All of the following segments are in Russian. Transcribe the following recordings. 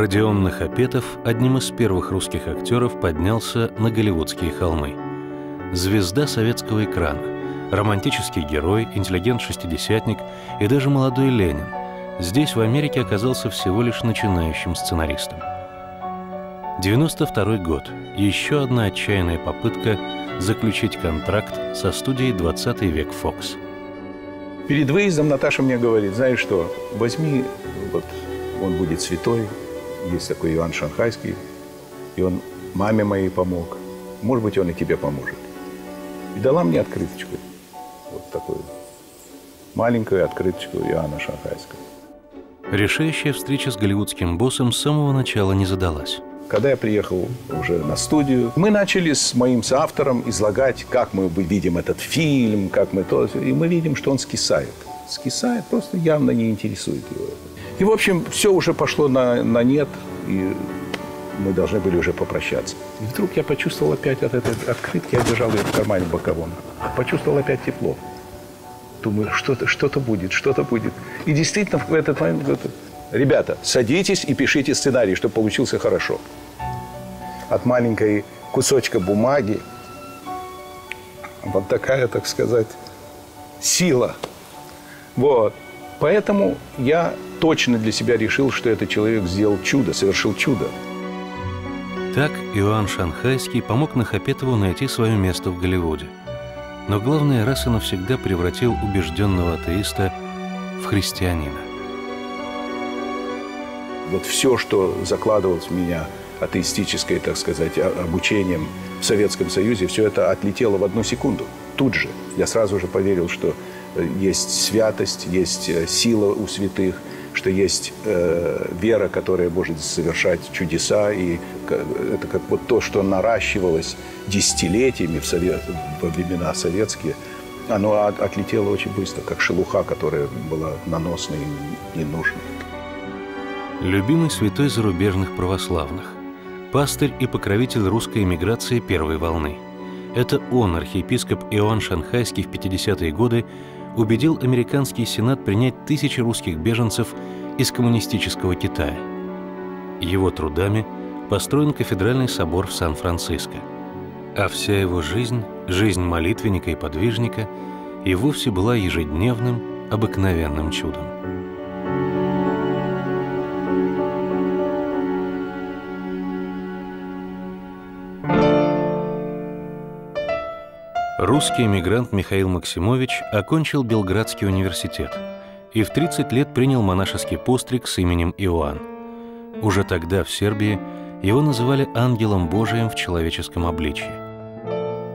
Родион Нахапетов одним из первых русских актеров поднялся на голливудские холмы. Звезда советского экрана, романтический герой, интеллигент-шестидесятник и даже молодой Ленин здесь, в Америке, оказался всего лишь начинающим сценаристом. 92 год. Еще одна отчаянная попытка заключить контракт со студией «20 век Фокс». Перед выездом Наташа мне говорит, знаешь что, возьми, вот он будет святой, есть такой Иоанн Шанхайский, и он маме моей помог. Может быть, он и тебе поможет. И дала мне открыточку. Вот такую маленькую открыточку Иоанна Шанхайского. Решающая встреча с голливудским боссом с самого начала не задалась. Когда я приехал уже на студию, мы начали с моим соавтором излагать, как мы видим этот фильм, как мы то... И мы видим, что он скисает. Скисает, просто явно не интересует его. И, в общем, все уже пошло на, на нет, и мы должны были уже попрощаться. И вдруг я почувствовал опять от этой открытки, я держал ее в кармане боковом, почувствовал опять тепло. Думаю, что-то что будет, что-то будет. И действительно в этот момент... Ребята, садитесь и пишите сценарий, чтобы получился хорошо от маленькой кусочка бумаги вот такая, так сказать, сила. Вот. Поэтому я точно для себя решил, что этот человек сделал чудо, совершил чудо. Так Иоанн Шанхайский помог Нахапетову найти свое место в Голливуде. Но главное, раз и навсегда превратил убежденного атеиста в христианина. Вот все, что закладывалось в меня – атеистическое, так сказать, обучением в Советском Союзе, все это отлетело в одну секунду. Тут же. Я сразу же поверил, что есть святость, есть э, сила у святых, что есть э, вера, которая может совершать чудеса. И это как вот то, что наращивалось десятилетиями в, совет, во времена советские, оно отлетело очень быстро, как шелуха, которая была наносной и ненужной. Любимый святой зарубежных православных пастырь и покровитель русской эмиграции первой волны. Это он, архиепископ Иоанн Шанхайский в 50-е годы, убедил американский сенат принять тысячи русских беженцев из коммунистического Китая. Его трудами построен кафедральный собор в Сан-Франциско. А вся его жизнь, жизнь молитвенника и подвижника, и вовсе была ежедневным, обыкновенным чудом. Русский эмигрант Михаил Максимович окончил Белградский университет и в 30 лет принял монашеский постриг с именем Иоанн. Уже тогда в Сербии его называли ангелом Божиим в человеческом обличье.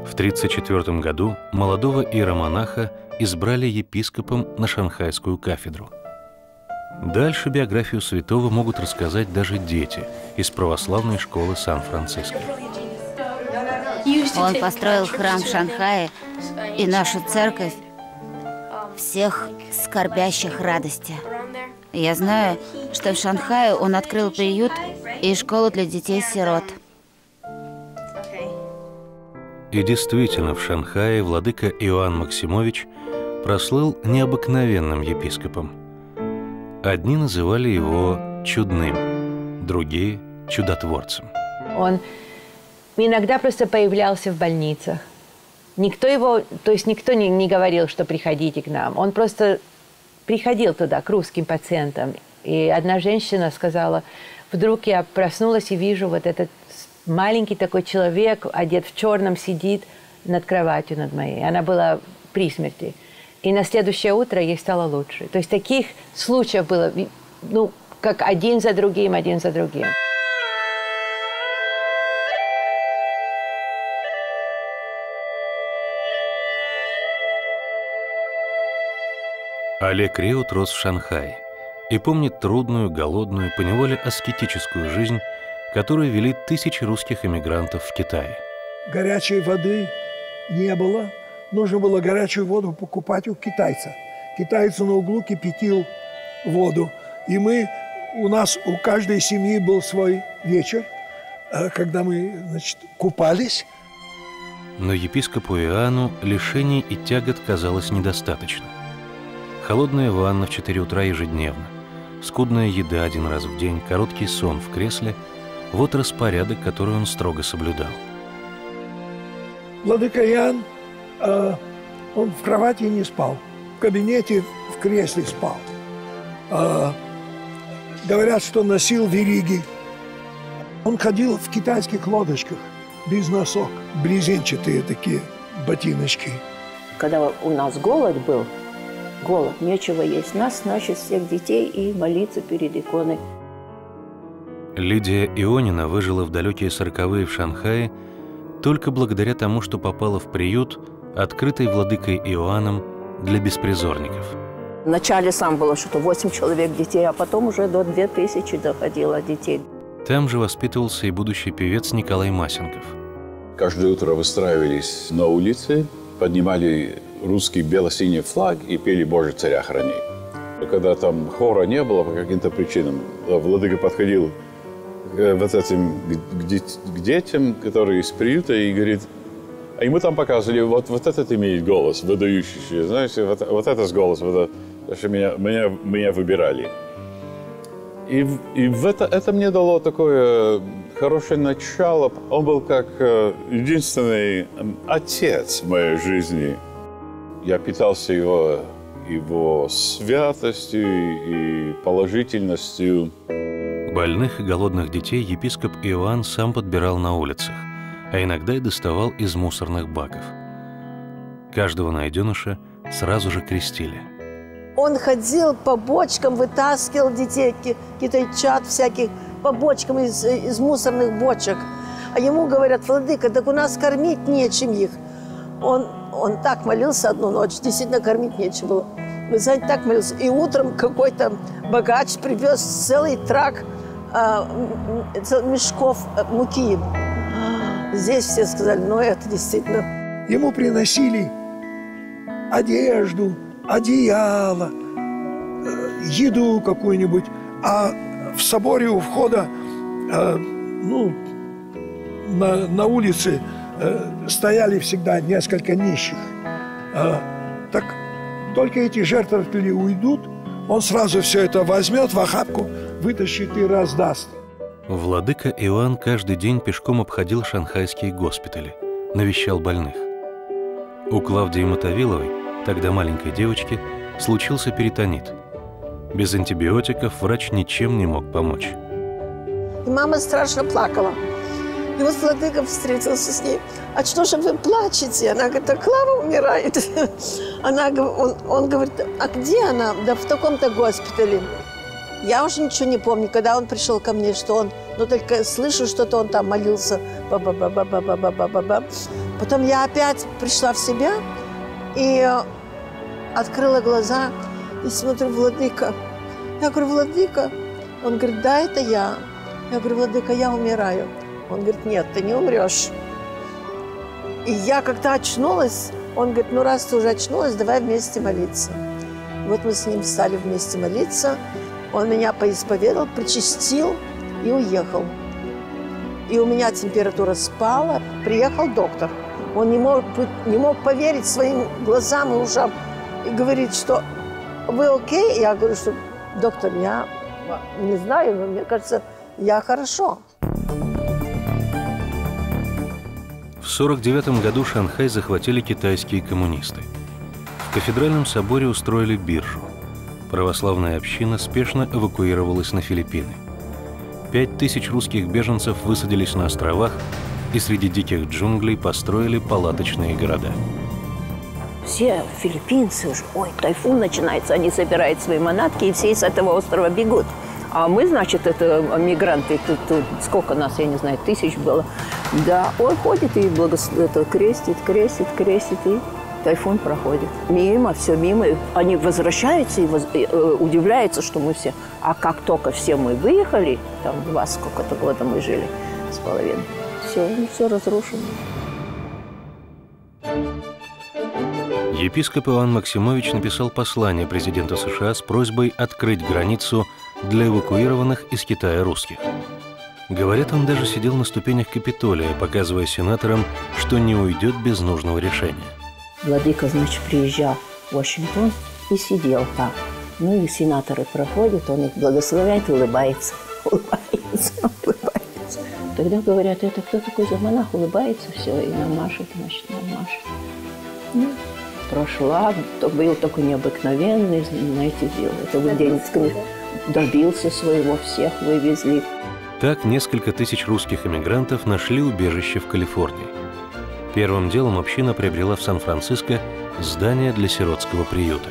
В 1934 году молодого иеромонаха избрали епископом на шанхайскую кафедру. Дальше биографию святого могут рассказать даже дети из православной школы Сан-Франциско. Он построил храм в Шанхае и нашу церковь всех скорбящих радости. Я знаю, что в Шанхае он открыл приют и школу для детей-сирот. И действительно, в Шанхае владыка Иоанн Максимович прослыл необыкновенным епископом. Одни называли его чудным, другие – чудотворцем. Он иногда просто появлялся в больницах. Никто его, то есть никто не, не говорил, что приходите к нам. Он просто приходил туда, к русским пациентам. И одна женщина сказала, вдруг я проснулась и вижу вот этот маленький такой человек, одет в черном, сидит над кроватью над моей. Она была при смерти. И на следующее утро ей стало лучше. То есть таких случаев было, ну, как один за другим, один за другим. Олег Реут рос в Шанхае и помнит трудную, голодную, поневоле аскетическую жизнь, которую вели тысячи русских эмигрантов в Китае. Горячей воды не было. Нужно было горячую воду покупать у китайца. Китайец на углу кипятил воду. И мы, у нас, у каждой семьи был свой вечер, э, когда мы, значит, купались. Но епископу Иоанну лишений и тягот казалось недостаточно. Холодная ванна в 4 утра ежедневно, скудная еда один раз в день, короткий сон в кресле – вот распорядок, который он строго соблюдал. Владыка Ян, э, он в кровати не спал, в кабинете в кресле спал. Э, говорят, что носил вериги. Он ходил в китайских лодочках, без носок, близенчатые такие ботиночки. Когда у нас голод был, голод, нечего есть, нас, значит, всех детей и молиться перед иконой. Лидия Ионина выжила в далекие сороковые в Шанхае только благодаря тому, что попала в приют, открытый владыкой Иоанном для беспризорников. Вначале сам было что-то 8 человек детей, а потом уже до 2000 доходило детей. Там же воспитывался и будущий певец Николай Масенков. Каждое утро выстраивались на улице, поднимали русский бело-синий флаг и пели «Боже, царя храни». Когда там хора не было по каким-то причинам, владыка подходил Э, вот этим к детям, которые из приюта, и говорит, а ему там показывали, вот, вот этот имеет голос выдающийся, знаете, вот, вот этот голос, вот, что меня, меня, меня выбирали. И, и в это, это мне дало такое хорошее начало. Он был как э, единственный отец в моей жизни. Я питался его, его святостью и положительностью. Больных и голодных детей епископ Иоанн сам подбирал на улицах, а иногда и доставал из мусорных баков. Каждого найденыша сразу же крестили. Он ходил по бочкам, вытаскивал детей, китайчат всяких, по бочкам из, из мусорных бочек. А ему говорят, владыка, так у нас кормить нечем их. Он, он так молился одну ночь, действительно кормить нечем было. Вы знаете, так молился. И утром какой-то богач привез целый трак а, мешков э, муки. Здесь все сказали, ну это действительно. Ему приносили одежду, одеяло, э, еду какую-нибудь. А в соборе у входа, э, ну, на, на улице стояли всегда несколько нищих. Так только эти жертвователи уйдут, он сразу все это возьмет в охапку, вытащит и раздаст. Владыка Иоанн каждый день пешком обходил шанхайские госпитали, навещал больных. У Клавдии Мотовиловой, тогда маленькой девочки, случился перитонит. Без антибиотиков врач ничем не мог помочь. И мама страшно плакала. И вот Владыка встретился с ней. А что же вы плачете? Она говорит, а Клава умирает. Она, он, он говорит, а где она? Да в таком-то госпитале. Я уже ничего не помню, когда он пришел ко мне, что он, ну только слышу, что-то он там молился. Ба -ба -ба -ба -ба -ба -ба -ба -ба. Потом я опять пришла в себя и открыла глаза и смотрю, Владыка. Я говорю, Владыка. Он говорит, да, это я. Я говорю, Владыка, я умираю. Он говорит, нет, ты не умрешь. И я как-то очнулась. Он говорит, ну раз ты уже очнулась, давай вместе молиться. Вот мы с ним стали вместе молиться. Он меня поисповедал, причастил и уехал. И у меня температура спала. Приехал доктор. Он не мог, не мог поверить своим глазам и ушам. И говорит, что вы окей? Я говорю, что доктор, я не знаю, но мне кажется, я хорошо. В 1949 году Шанхай захватили китайские коммунисты. В кафедральном соборе устроили биржу. Православная община спешно эвакуировалась на Филиппины. Пять тысяч русских беженцев высадились на островах и среди диких джунглей построили палаточные города. Все филиппинцы уже, ой, тайфун начинается, они собирают свои манатки, и все из этого острова бегут. А мы, значит, это мигранты, тут, тут сколько нас, я не знаю, тысяч было. Да, он ходит и благос... это, крестит, крестит, крестит, и тайфун проходит. Мимо, все мимо. Они возвращаются и воз... э, удивляются, что мы все... А как только все мы выехали, там два сколько-то года мы жили с половиной, все, все разрушено. Епископ Иван Максимович написал послание президента США с просьбой открыть границу для эвакуированных из Китая русских. Говорят, он даже сидел на ступенях Капитолия, показывая сенаторам, что не уйдет без нужного решения. Владыка, значит, приезжал в Вашингтон и сидел там. Ну и сенаторы проходят, он их благословляет, улыбается, улыбается, улыбается. Тогда говорят, это кто такой за монах, улыбается, все, и нам машет, значит, нам машет. Ну, прошла, то был такой необыкновенный, знаете, дело. Это в день добился своего, всех вывезли. Так несколько тысяч русских эмигрантов нашли убежище в Калифорнии. Первым делом община приобрела в Сан-Франциско здание для сиротского приюта.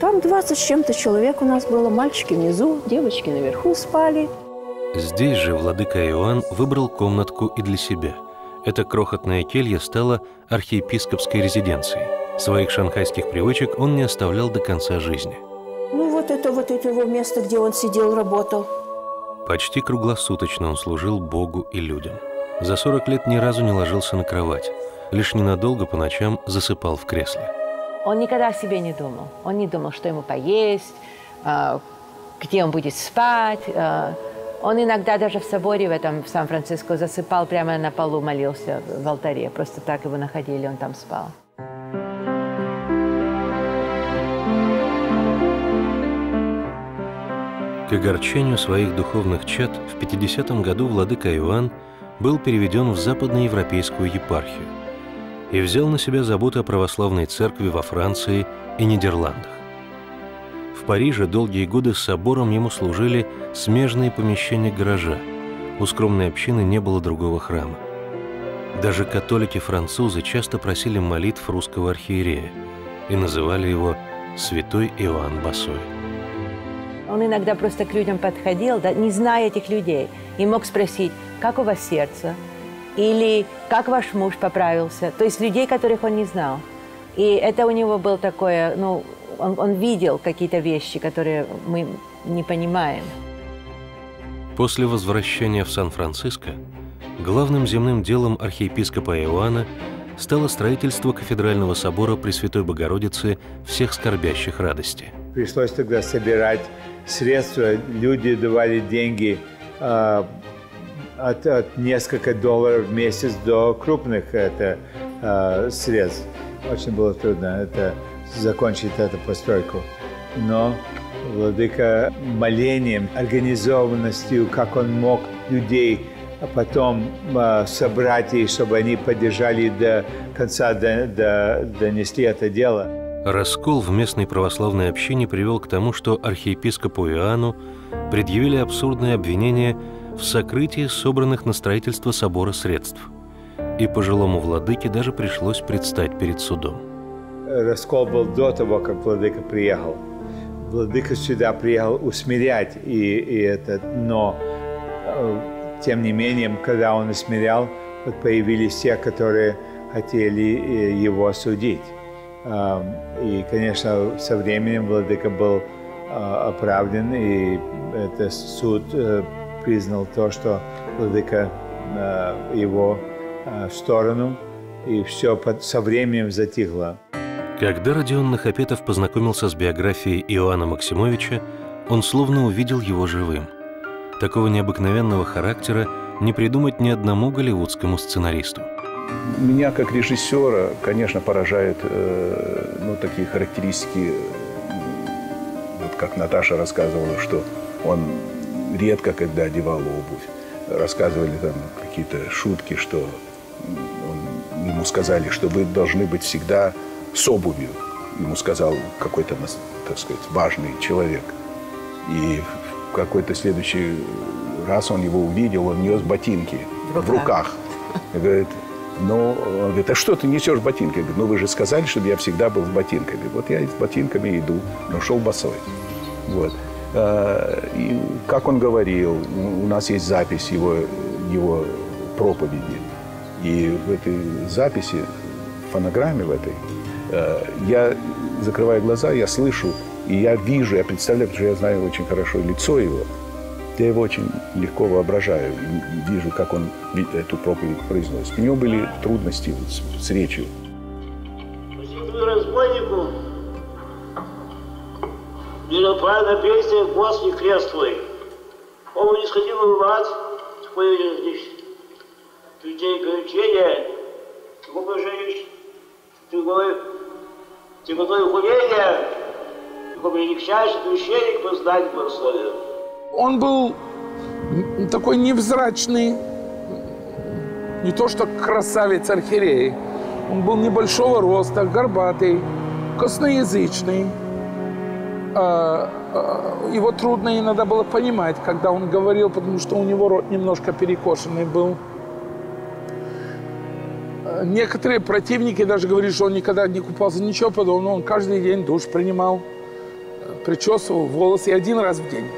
Там 20 с чем-то человек у нас было. Мальчики внизу, девочки наверху спали. Здесь же владыка Иоанн выбрал комнатку и для себя. Эта крохотная келья стала архиепископской резиденцией. Своих шанхайских привычек он не оставлял до конца жизни. Ну вот это вот это его место, где он сидел, работал. Почти круглосуточно он служил Богу и людям. За 40 лет ни разу не ложился на кровать. Лишь ненадолго по ночам засыпал в кресле. Он никогда о себе не думал. Он не думал, что ему поесть, а, где он будет спать. А. Он иногда даже в соборе в этом в Сан-Франциско засыпал прямо на полу, молился в алтаре. Просто так его находили, он там спал. К огорчению своих духовных чад в 50 году владыка Иоанн был переведен в западноевропейскую епархию и взял на себя заботу о православной церкви во Франции и Нидерландах. В Париже долгие годы с собором ему служили смежные помещения гаража. У скромной общины не было другого храма. Даже католики-французы часто просили молитв русского архиерея и называли его «Святой Иоанн Басой». Он иногда просто к людям подходил, да, не зная этих людей, и мог спросить, как у вас сердце, или как ваш муж поправился, то есть людей, которых он не знал. И это у него было такое, ну, он, он видел какие-то вещи, которые мы не понимаем. После возвращения в Сан-Франциско главным земным делом архиепископа Иоанна стало строительство кафедрального собора Пресвятой Богородицы всех скорбящих радости. Пришлось тогда собирать средства, люди давали деньги э, от, от несколько долларов в месяц до крупных это, э, средств. Очень было трудно это, закончить эту постройку. Но Владыка молением, организованностью, как он мог людей а потом э, собрать и чтобы они поддержали до конца, до, до, донесли это дело. Раскол в местной православной общине привел к тому, что архиепископу Иоанну предъявили абсурдное обвинение в сокрытии собранных на строительство собора средств. И пожилому владыке даже пришлось предстать перед судом. Раскол был до того, как владыка приехал. Владыка сюда приехал усмирять, и, и это, но э, тем не менее, когда он усмирял, вот появились те, которые хотели э, его осудить. И, конечно, со временем владыка был а, оправдан, и это суд э, признал то, что владыка а, его а, в сторону, и все со временем затихло. Когда Родион Нахапетов познакомился с биографией Иоанна Максимовича, он словно увидел его живым. Такого необыкновенного характера не придумать ни одному голливудскому сценаристу. Меня как режиссера, конечно, поражают э, ну, такие характеристики, вот как Наташа рассказывала, что он редко когда одевал обувь. Рассказывали там какие-то шутки, что он, ему сказали, что вы должны быть всегда с обувью. Ему сказал какой-то, так сказать, важный человек. И какой-то следующий раз он его увидел, он нес ботинки в руках. В руках. И говорит, но он говорит, а что ты несешь ботинки? Я говорю, ну вы же сказали, чтобы я всегда был с ботинками. Вот я с ботинками иду, но шел босой. Вот. А, и как он говорил, у нас есть запись его, его проповеди. И в этой записи, в фонограмме в этой, а, я закрываю глаза, я слышу, и я вижу, я представляю, потому что я знаю очень хорошо лицо его, я его очень легко воображаю, вижу, как он эту проповедь произносит. У него были трудности вот с, с речью. разбойнику, правильно песня «Господи, крест твой». Он не сходил воевать, такое людей горячение, другой женщин, другой, другое хуление, какой величайший священник по знанию богословия. Он был такой невзрачный, не то что красавец архиерей. Он был небольшого роста, горбатый, косноязычный. А, а, его трудно иногда было понимать, когда он говорил, потому что у него рот немножко перекошенный был. Некоторые противники даже говорили, что он никогда не купался, ничего подобного. Он каждый день душ принимал, причесывал волосы один раз в день.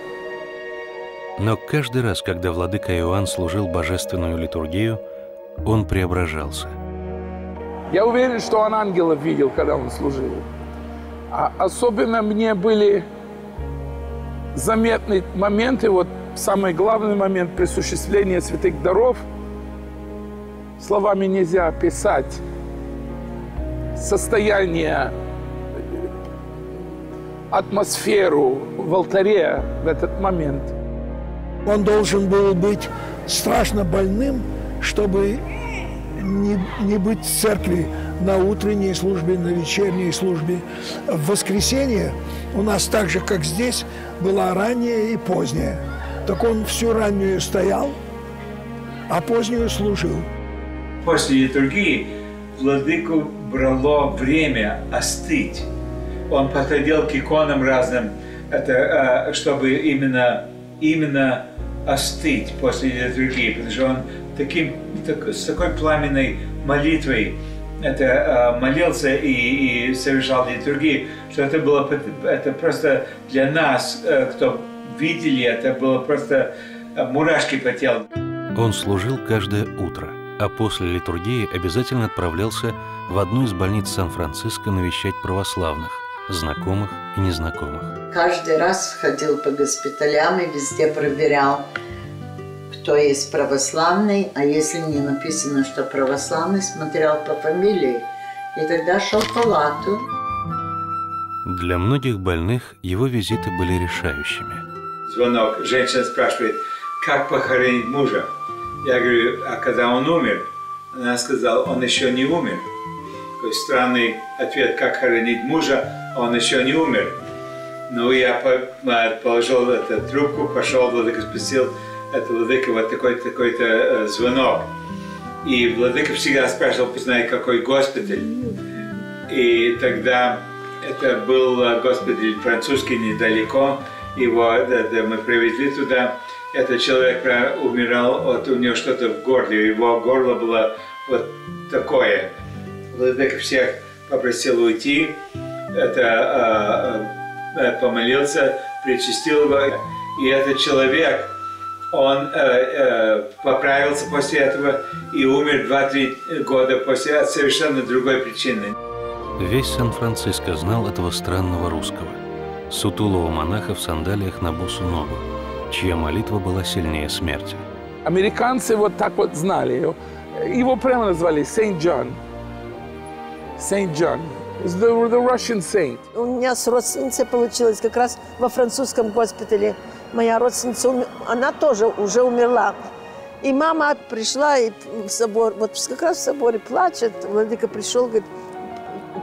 Но каждый раз, когда владыка Иоанн служил божественную литургию, он преображался. Я уверен, что он ангелов видел, когда он служил. А особенно мне были заметны моменты, вот самый главный момент присуществления святых даров. Словами нельзя описать состояние, атмосферу в алтаре в этот момент. Он должен был быть страшно больным, чтобы не, не быть в церкви на утренней службе, на вечерней службе. В воскресенье у нас так же, как здесь, была ранняя и поздняя. Так он всю раннюю стоял, а позднюю служил. После литургии владыку брало время остыть. Он подходил к иконам разным, это, а, чтобы именно, именно остыть после литургии, потому что он таким, так, с такой пламенной молитвой это молился и, и совершал литургию, что это было это просто для нас, э, кто видели, это было просто э, мурашки по телу. Он служил каждое утро, а после литургии обязательно отправлялся в одну из больниц Сан-Франциско навещать православных, знакомых и незнакомых. Каждый раз ходил по госпиталям и везде проверял, кто есть православный, а если не написано, что православный, смотрел по фамилии, и тогда шел в палату. Для многих больных его визиты были решающими. Звонок, женщина спрашивает, как похоронить мужа? Я говорю, а когда он умер? Она сказала, он еще не умер. Такой странный ответ, как хоронить мужа, он еще не умер. Ну, я положил эту трубку, пошел, владыка спросил, это владыка вот такой-то такой э, звонок. И владыка всегда спрашивал, познай, какой госпиталь. И тогда это был э, госпиталь французский недалеко. Его да, мы привезли туда. Этот человек умирал, вот у него что-то в горле, его горло было вот такое. Владыка всех попросил уйти, это, э, э, помолился, причастил его. И этот человек, он э, э, поправился после этого и умер 2-3 года после от совершенно другой причины. Весь Сан-Франциско знал этого странного русского, сутулого монаха в сандалиях на босу ногу, чья молитва была сильнее смерти. Американцы вот так вот знали его. Его прямо назвали Saint John. The, the Russian saint. У меня с родственницей получилось как раз во французском госпитале моя родственница, она тоже уже умерла. И мама пришла и в собор, вот как раз в соборе плачет. Владыка пришел, говорит,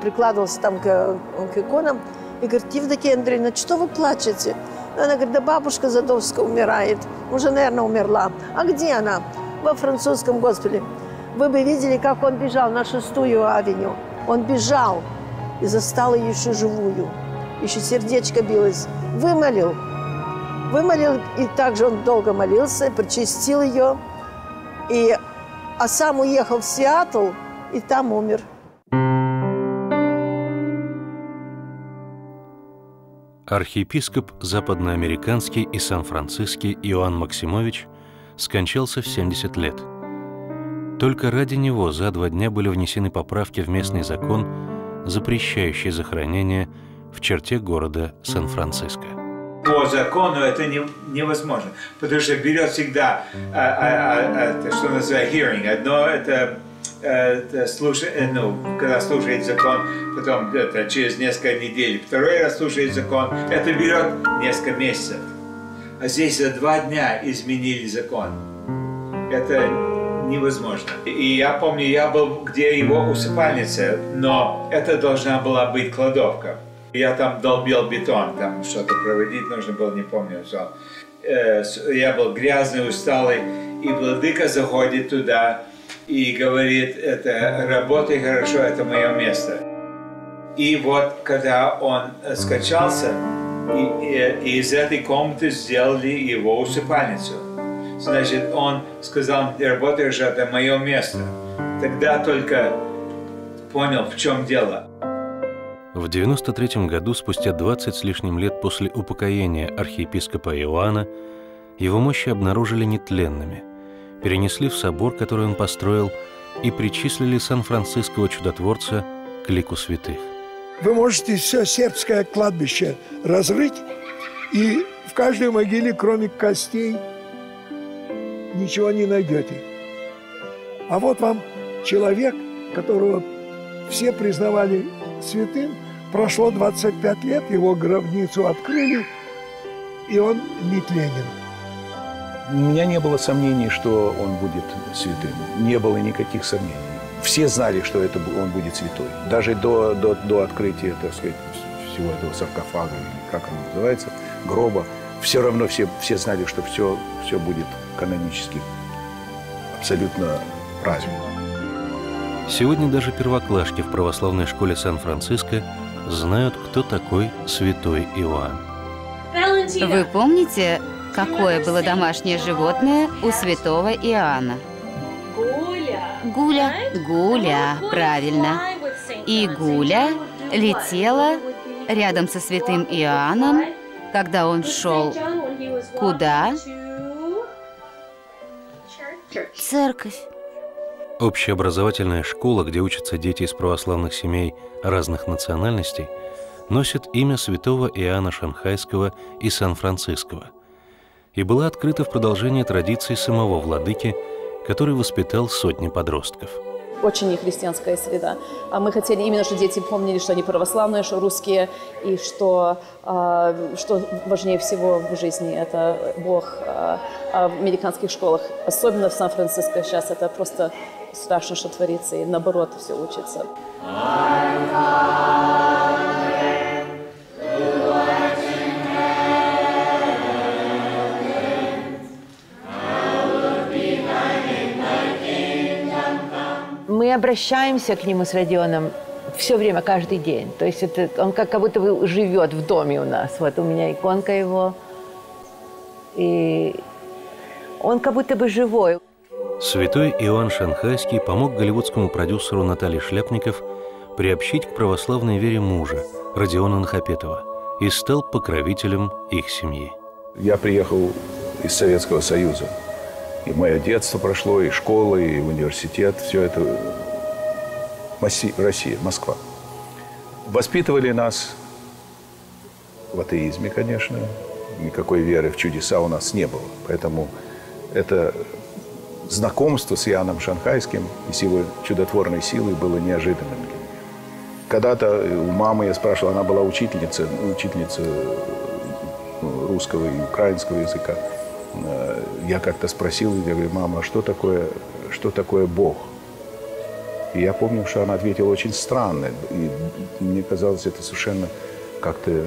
прикладывался там к, к иконам и говорит, Евдокия Андреевна, что вы плачете? Она говорит, да бабушка Задовская умирает, уже, наверное, умерла. А где она? Во французском госпитале. Вы бы видели, как он бежал на шестую авеню. Он бежал и застал ее еще живую. Еще сердечко билось. Вымолил вымолил, и также он долго молился, причастил ее, и, а сам уехал в Сиэтл, и там умер. Архиепископ западноамериканский и сан-франциский Иоанн Максимович скончался в 70 лет. Только ради него за два дня были внесены поправки в местный закон, запрещающий захоронение в черте города Сан-Франциско по закону это не, невозможно, потому что берет всегда, а, а, а, что называется hearing. Одно это, это слушает, ну, когда слушает закон, потом это через несколько недель, второй раз слушает закон, это берет несколько месяцев. А здесь за два дня изменили закон. Это невозможно. И я помню, я был где его усыпальница, но это должна была быть кладовка. Я там долбил бетон, там что-то проводить нужно было, не помню что. Э, я был грязный, усталый, и владыка заходит туда и говорит, это работай хорошо, это мое место. И вот когда он скачался, и, и, и из этой комнаты сделали его усыпальницу. Значит, он сказал, работаешь, это мое место. Тогда только понял, в чем дело. В 93 году, спустя 20 с лишним лет после упокоения архиепископа Иоанна, его мощи обнаружили нетленными, перенесли в собор, который он построил, и причислили сан-франциского чудотворца к лику святых. Вы можете все сербское кладбище разрыть, и в каждой могиле, кроме костей, ничего не найдете. А вот вам человек, которого все признавали святым, прошло 25 лет, его гробницу открыли, и он нетленен. У меня не было сомнений, что он будет святым. Не было никаких сомнений. Все знали, что это он будет святой. Даже до, до, до открытия, так сказать, всего этого саркофага, или как он называется, гроба, все равно все, все знали, что все, все будет канонически абсолютно правильно. Сегодня даже первоклашки в православной школе Сан-Франциско знают, кто такой святой Иоанн. Вы помните, какое было домашнее животное у святого Иоанна? Гуля. Гуля, правильно. И Гуля летела рядом со святым Иоанном, когда он шел куда? Церковь. Общеобразовательная школа, где учатся дети из православных семей разных национальностей, носит имя святого Иоанна Шанхайского и Сан-Франциского и была открыта в продолжение традиций самого владыки, который воспитал сотни подростков очень нехристианская среда. А мы хотели именно, чтобы дети помнили, что они православные, что русские, и что, э, что важнее всего в жизни – это Бог. Э, а в американских школах, особенно в Сан-Франциско сейчас, это просто страшно, что творится, и наоборот все учится. Обращаемся к нему с Родионом все время, каждый день. То есть это, он как, как будто бы живет в доме у нас. Вот у меня иконка его. И он как будто бы живой. Святой Иоанн Шанхайский помог голливудскому продюсеру Наталье Шляпников приобщить к православной вере мужа, Родиона Нахапетова, и стал покровителем их семьи. Я приехал из Советского Союза. И мое детство прошло, и школа, и университет. Все это Россия, Москва. Воспитывали нас в атеизме, конечно. Никакой веры в чудеса у нас не было. Поэтому это знакомство с Иоанном Шанхайским и с его чудотворной силой было неожиданным. Когда-то у мамы я спрашивал, она была учительница, учительница ну, русского и украинского языка. Э, я как-то спросил, я говорю, мама, а что такое, что такое Бог? И я помню, что она ответила очень странно. И мне казалось, это совершенно как-то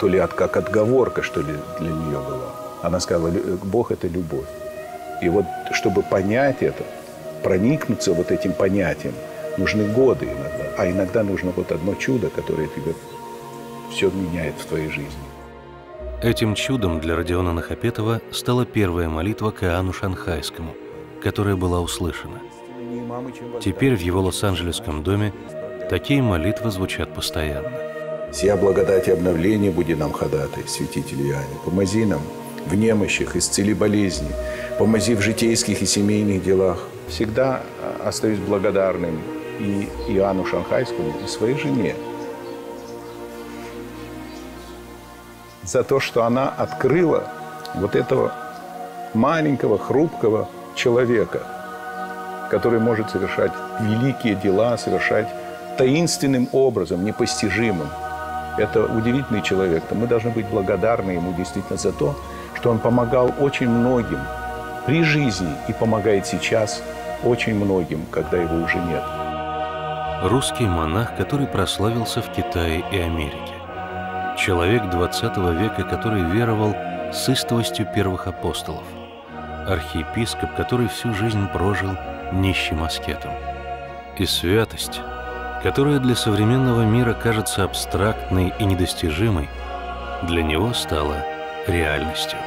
то ли от, как отговорка, что ли, для нее была. Она сказала, Бог – это любовь. И вот, чтобы понять это, проникнуться вот этим понятием, нужны годы иногда. А иногда нужно вот одно чудо, которое тебе все меняет в твоей жизни. Этим чудом для Родиона Нахапетова стала первая молитва к Иоанну Шанхайскому, которая была услышана. Теперь в его Лос-Анджелесском доме такие молитвы звучат постоянно. «Сия благодать и обновление буди нам ходатай, святитель Иоанне, помози нам в немощах, исцели болезни, помози в житейских и семейных делах. Всегда а, остаюсь благодарным и Иоанну Шанхайскому, и своей жене за то, что она открыла вот этого маленького, хрупкого человека, который может совершать великие дела, совершать таинственным образом, непостижимым. Это удивительный человек. Мы должны быть благодарны ему действительно за то, что он помогал очень многим при жизни и помогает сейчас очень многим, когда его уже нет. русский монах, который прославился в Китае и Америке. Человек XX века, который веровал с истовостью первых апостолов. Архиепископ, который всю жизнь прожил нищим аскетом. И святость, которая для современного мира кажется абстрактной и недостижимой, для него стала реальностью.